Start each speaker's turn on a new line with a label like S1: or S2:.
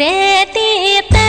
S1: ជ្រេទីត